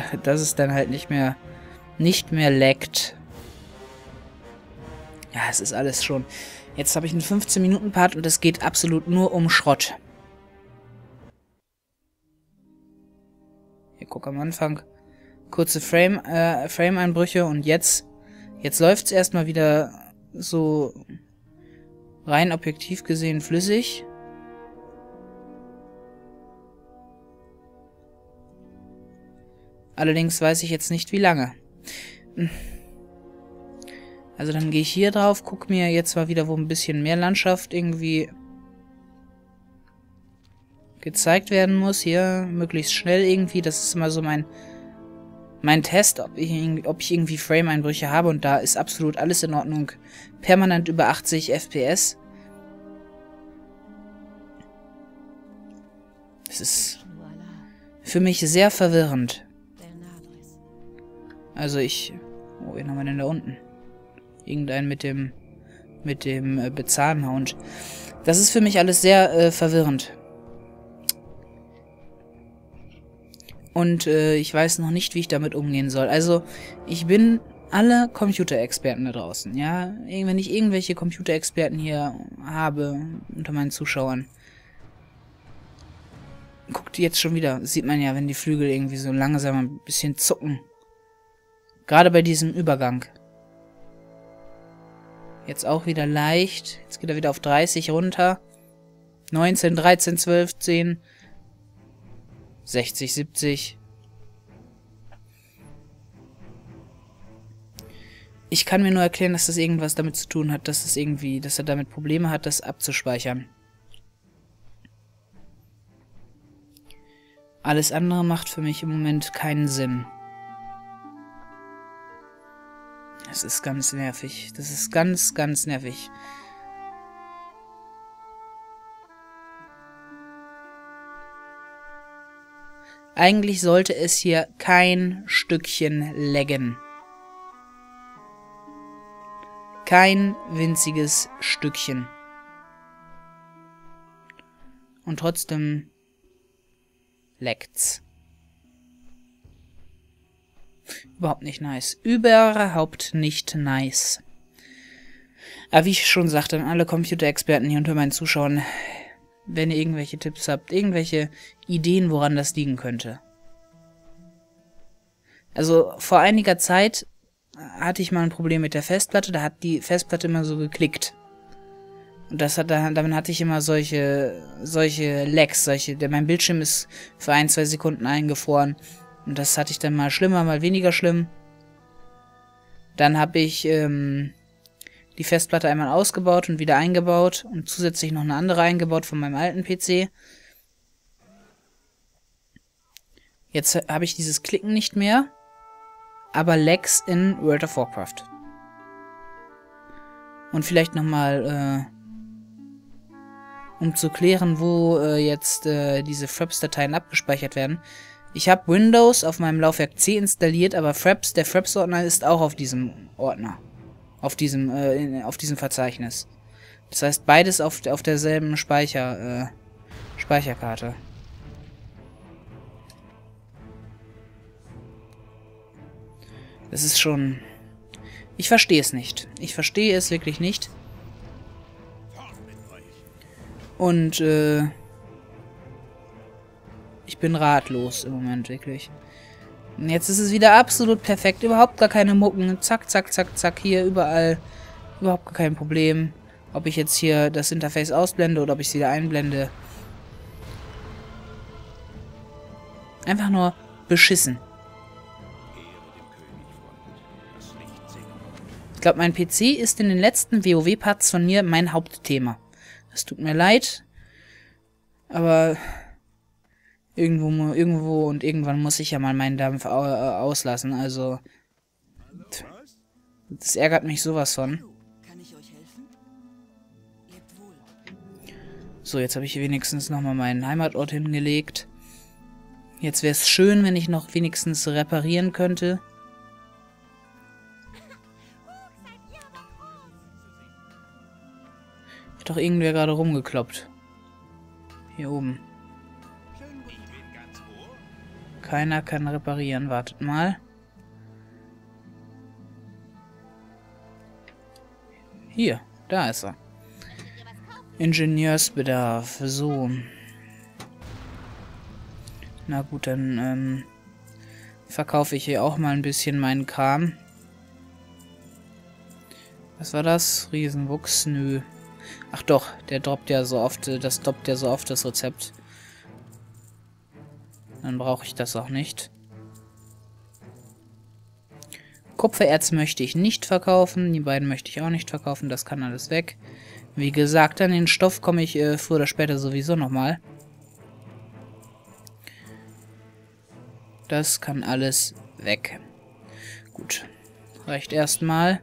dass es dann halt nicht mehr, nicht mehr leckt. Ja, es ist alles schon. Jetzt habe ich einen 15-Minuten-Part und es geht absolut nur um Schrott. Hier, guck am Anfang. Kurze Frame, äh, Frame-Einbrüche und jetzt, jetzt läuft es erstmal wieder so rein objektiv gesehen flüssig. Allerdings weiß ich jetzt nicht, wie lange. Hm. Also dann gehe ich hier drauf, gucke mir jetzt mal wieder, wo ein bisschen mehr Landschaft irgendwie gezeigt werden muss. Hier möglichst schnell irgendwie. Das ist immer so mein, mein Test, ob ich, ob ich irgendwie Frame-Einbrüche habe. Und da ist absolut alles in Ordnung. Permanent über 80 FPS. Das ist für mich sehr verwirrend. Also ich... Oh, wen haben wir denn da unten? Irgendein mit dem... mit dem äh, Bezahnhound. Das ist für mich alles sehr äh, verwirrend. Und äh, ich weiß noch nicht, wie ich damit umgehen soll. Also, ich bin alle Computerexperten da draußen, ja. Wenn ich irgendwelche Computerexperten hier habe unter meinen Zuschauern. Guckt jetzt schon wieder, das sieht man ja, wenn die Flügel irgendwie so langsam ein bisschen zucken. Gerade bei diesem Übergang. Jetzt auch wieder leicht. Jetzt geht er wieder auf 30 runter. 19, 13, 12, 10. 60, 70. Ich kann mir nur erklären, dass das irgendwas damit zu tun hat, dass es irgendwie, dass er damit Probleme hat, das abzuspeichern. Alles andere macht für mich im Moment keinen Sinn. Das ist ganz nervig. Das ist ganz, ganz nervig. Eigentlich sollte es hier kein Stückchen leggen. Kein winziges Stückchen. Und trotzdem leckt's. Überhaupt nicht nice. Überhaupt nicht nice. Aber wie ich schon sagte, alle Computerexperten hier unter meinen Zuschauern, wenn ihr irgendwelche Tipps habt, irgendwelche Ideen, woran das liegen könnte. Also vor einiger Zeit hatte ich mal ein Problem mit der Festplatte, da hat die Festplatte immer so geklickt. Und das hat damit hatte ich immer solche solche Lags, solche, der mein Bildschirm ist für ein, zwei Sekunden eingefroren. Und das hatte ich dann mal schlimmer, mal weniger schlimm. Dann habe ich ähm, die Festplatte einmal ausgebaut und wieder eingebaut und zusätzlich noch eine andere eingebaut von meinem alten PC. Jetzt habe ich dieses Klicken nicht mehr, aber Lags in World of Warcraft. Und vielleicht nochmal, äh, um zu klären, wo äh, jetzt äh, diese Fraps-Dateien abgespeichert werden. Ich habe Windows auf meinem Laufwerk C installiert, aber Fraps, der Fraps-Ordner ist auch auf diesem Ordner auf diesem, äh, in, auf diesem Verzeichnis. Das heißt, beides auf, auf derselben Speicher, äh, Speicherkarte. Das ist schon... Ich verstehe es nicht. Ich verstehe es wirklich nicht. Und, äh... Bin ratlos im Moment, wirklich. Jetzt ist es wieder absolut perfekt. Überhaupt gar keine Mucken. Zack, zack, zack, zack. Hier überall. Überhaupt gar kein Problem. Ob ich jetzt hier das Interface ausblende oder ob ich es wieder einblende. Einfach nur beschissen. Ich glaube, mein PC ist in den letzten WoW-Parts von mir mein Hauptthema. Das tut mir leid. Aber Irgendwo, irgendwo und irgendwann muss ich ja mal meinen Dampf auslassen, also... Das ärgert mich sowas von. So, jetzt habe ich wenigstens nochmal meinen Heimatort hingelegt. Jetzt wäre es schön, wenn ich noch wenigstens reparieren könnte. Hat doch irgendwer gerade rumgekloppt. Hier oben. Keiner kann reparieren. Wartet mal. Hier, da ist er. Ingenieursbedarf. So. Na gut, dann ähm, verkaufe ich hier auch mal ein bisschen meinen Kram. Was war das? Riesenwuchs? Nö. Ach doch, der droppt ja so oft, äh, das droppt ja so oft das Rezept. Dann brauche ich das auch nicht. Kupfererz möchte ich nicht verkaufen. Die beiden möchte ich auch nicht verkaufen. Das kann alles weg. Wie gesagt, an den Stoff komme ich äh, früher oder später sowieso nochmal. Das kann alles weg. Gut. Reicht erstmal.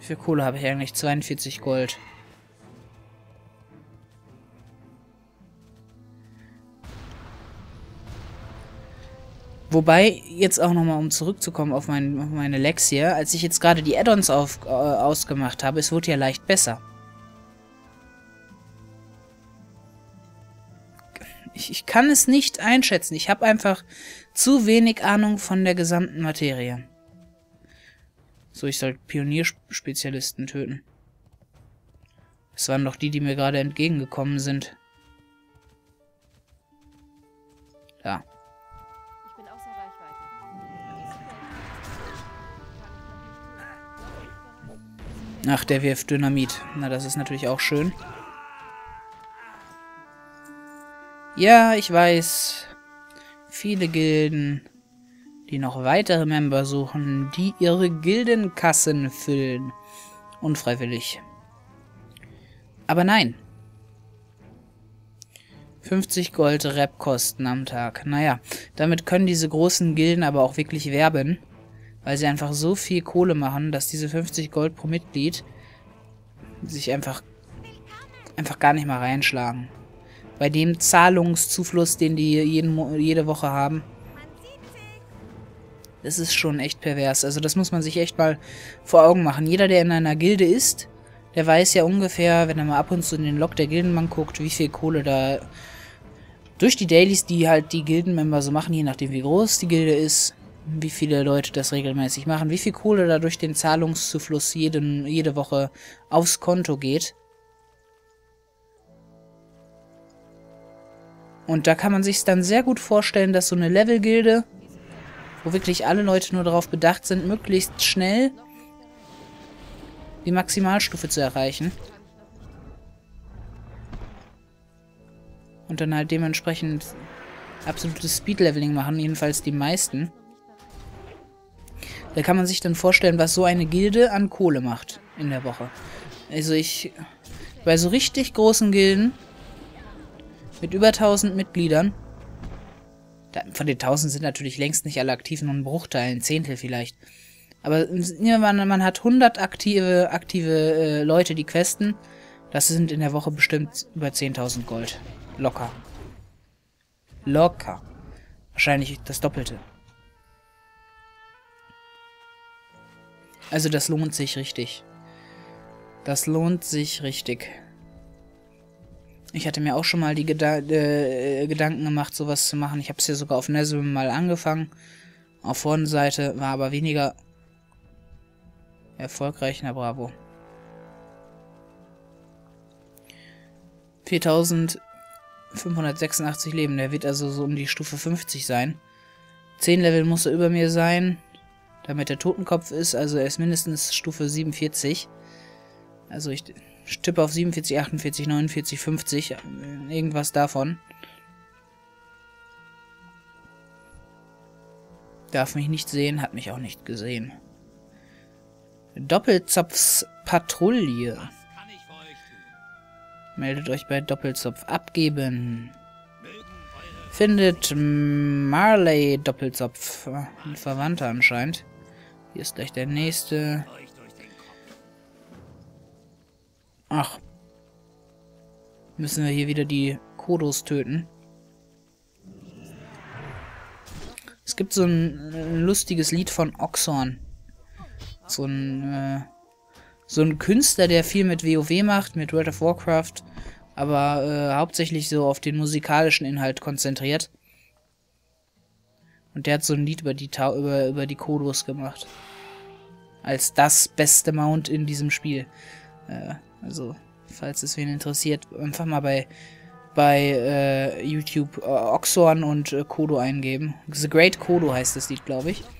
Wie viel Kohle habe ich eigentlich? 42 Gold. Wobei, jetzt auch nochmal, um zurückzukommen auf, mein, auf meine Lex hier, als ich jetzt gerade die Add-ons äh, ausgemacht habe, es wurde ja leicht besser. Ich, ich kann es nicht einschätzen. Ich habe einfach zu wenig Ahnung von der gesamten Materie. So, ich soll Pionierspezialisten töten. Das waren doch die, die mir gerade entgegengekommen sind. Ach, der wirft Dynamit. Na, das ist natürlich auch schön. Ja, ich weiß. Viele Gilden, die noch weitere Member suchen, die ihre Gildenkassen füllen. Unfreiwillig. Aber nein. 50 Gold Rap-Kosten am Tag. Naja, damit können diese großen Gilden aber auch wirklich werben weil sie einfach so viel Kohle machen, dass diese 50 Gold pro Mitglied sich einfach einfach gar nicht mal reinschlagen. Bei dem Zahlungszufluss, den die jeden, jede Woche haben, das ist schon echt pervers. Also das muss man sich echt mal vor Augen machen. Jeder, der in einer Gilde ist, der weiß ja ungefähr, wenn er mal ab und zu in den Log der Gildenmann guckt, wie viel Kohle da durch die Dailies, die halt die Gildenmember so machen, je nachdem wie groß die Gilde ist, wie viele Leute das regelmäßig machen, wie viel Kohle da durch den Zahlungszufluss jeden, jede Woche aufs Konto geht. Und da kann man sich dann sehr gut vorstellen, dass so eine Level-Gilde, wo wirklich alle Leute nur darauf bedacht sind, möglichst schnell die Maximalstufe zu erreichen. Und dann halt dementsprechend absolutes Speed-Leveling machen, jedenfalls die meisten. Da kann man sich dann vorstellen, was so eine Gilde an Kohle macht in der Woche. Also ich, bei so richtig großen Gilden mit über 1000 Mitgliedern, von den 1000 sind natürlich längst nicht alle aktiv, nur ein Bruchteil, ein Zehntel vielleicht. Aber man hat 100 aktive, aktive äh, Leute, die questen. Das sind in der Woche bestimmt über 10.000 Gold. Locker. Locker. Wahrscheinlich das Doppelte. Also das lohnt sich richtig. Das lohnt sich richtig. Ich hatte mir auch schon mal die Geda äh, Gedanken gemacht, sowas zu machen. Ich habe es ja sogar auf Nesum mal angefangen. Auf Vorderseite war aber weniger erfolgreich. Na bravo. 4586 Leben. Der wird also so um die Stufe 50 sein. 10 Level muss er über mir sein damit der Totenkopf ist. Also er ist mindestens Stufe 47. Also ich tippe auf 47, 48, 49, 50. Irgendwas davon. Darf mich nicht sehen, hat mich auch nicht gesehen. Doppelzopfs Patrouille. Meldet euch bei Doppelzopf. Abgeben. Findet Marley Doppelzopf. Ein Verwandter anscheinend. Hier ist gleich der nächste. Ach. Müssen wir hier wieder die Kodos töten. Es gibt so ein, ein lustiges Lied von Oxhorn. So ein, äh, so ein Künstler, der viel mit WoW macht, mit World of Warcraft, aber äh, hauptsächlich so auf den musikalischen Inhalt konzentriert. Und der hat so ein Lied über die, Ta über, über die Kodos gemacht. Als das beste Mount in diesem Spiel. Äh, also, falls es wen interessiert, einfach mal bei, bei äh, YouTube äh, Oxhorn und äh, Kodo eingeben. The Great Kodo heißt das Lied, glaube ich.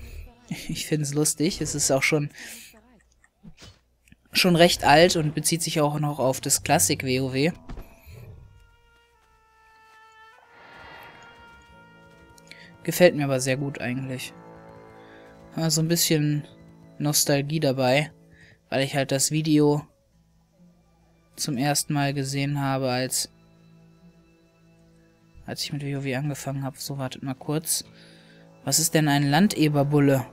Ich finde es lustig. Es ist auch schon schon recht alt und bezieht sich auch noch auf das Klassik WoW. Gefällt mir aber sehr gut eigentlich. Also ein bisschen Nostalgie dabei, weil ich halt das Video zum ersten Mal gesehen habe, als als ich mit WoW angefangen habe. So, wartet mal kurz. Was ist denn ein Landeberbulle?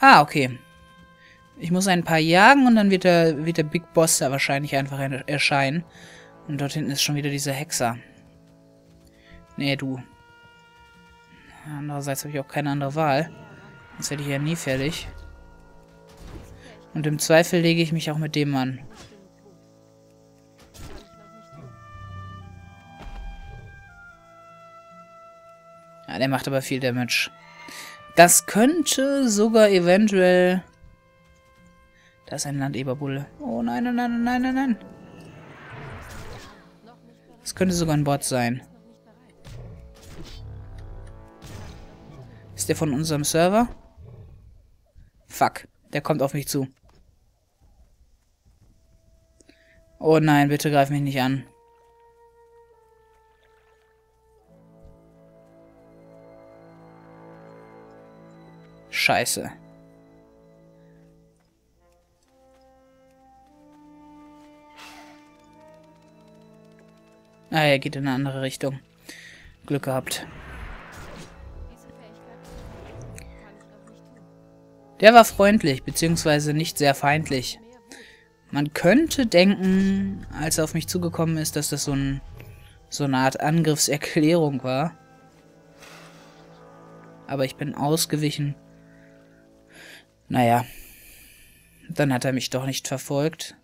Ah, okay. Ich muss ein paar jagen und dann wird der, wird der Big Boss da wahrscheinlich einfach erscheinen. Und dort hinten ist schon wieder dieser Hexer. Nee, du. Andererseits habe ich auch keine andere Wahl. Sonst werde ich ja nie fertig. Und im Zweifel lege ich mich auch mit dem an. Ja, der macht aber viel Damage. Das könnte sogar eventuell... Da ist ein Landeberbulle. Oh nein, nein, nein, nein, nein, nein. Das könnte sogar ein Bot sein. Ist der von unserem Server? Fuck, der kommt auf mich zu. Oh nein, bitte greif mich nicht an. Scheiße. Ah, er geht in eine andere Richtung. Glück gehabt. Der war freundlich, beziehungsweise nicht sehr feindlich. Man könnte denken, als er auf mich zugekommen ist, dass das so, ein, so eine Art Angriffserklärung war. Aber ich bin ausgewichen naja, dann hat er mich doch nicht verfolgt.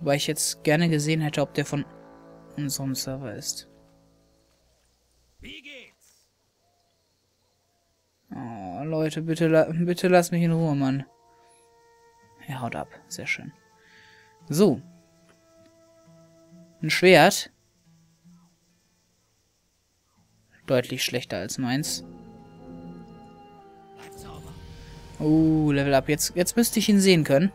Wobei ich jetzt gerne gesehen hätte, ob der von unserem Server ist. Wie geht's? Oh, Leute, bitte, bitte lass mich in Ruhe, Mann. Er haut ab. Sehr schön. So. Ein Schwert. Deutlich schlechter als meins. Oh, Level Up. Jetzt, jetzt müsste ich ihn sehen können.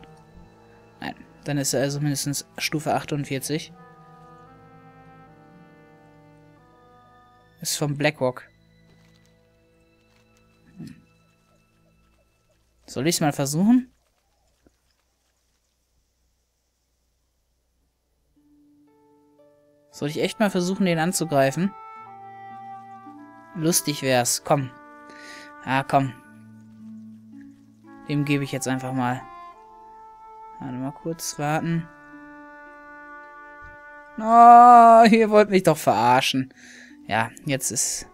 Dann ist er also mindestens Stufe 48. Ist vom Blackrock. Soll ich es mal versuchen? Soll ich echt mal versuchen, den anzugreifen? Lustig wär's. Komm. Ah, komm. Dem gebe ich jetzt einfach mal. Warte mal kurz warten. Oh, ihr wollt mich doch verarschen. Ja, jetzt ist...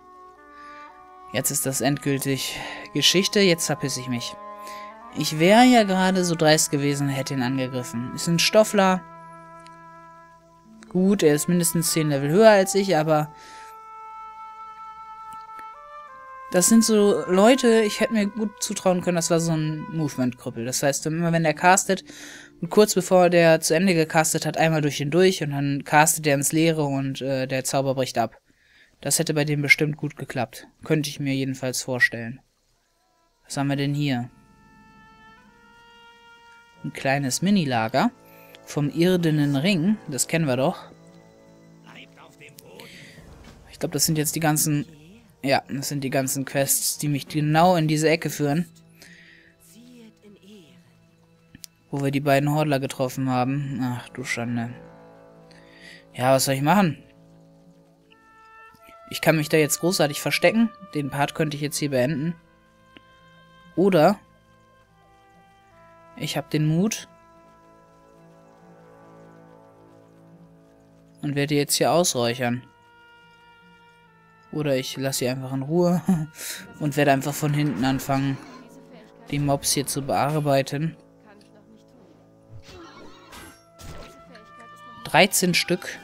Jetzt ist das endgültig Geschichte. Jetzt verpiss ich mich. Ich wäre ja gerade so dreist gewesen hätte ihn angegriffen. Ist ein Stoffler. Gut, er ist mindestens 10 Level höher als ich, aber das sind so Leute, ich hätte mir gut zutrauen können, das war so ein Movement-Krüppel. Das heißt, immer wenn der castet und kurz bevor der zu Ende gecastet hat, einmal durch ihn durch und dann castet er ins Leere und äh, der Zauber bricht ab. Das hätte bei dem bestimmt gut geklappt. Könnte ich mir jedenfalls vorstellen. Was haben wir denn hier? Ein kleines Minilager vom irdenen Ring. Das kennen wir doch. Ich glaube, das sind jetzt die ganzen ja, das sind die ganzen Quests, die mich genau in diese Ecke führen. Wo wir die beiden Hordler getroffen haben. Ach du Schande. Ja, was soll ich machen? Ich kann mich da jetzt großartig verstecken. Den Part könnte ich jetzt hier beenden. Oder ich habe den Mut und werde jetzt hier ausräuchern. Oder ich lasse sie einfach in Ruhe und werde einfach von hinten anfangen, die Mobs hier zu bearbeiten. 13 Stück.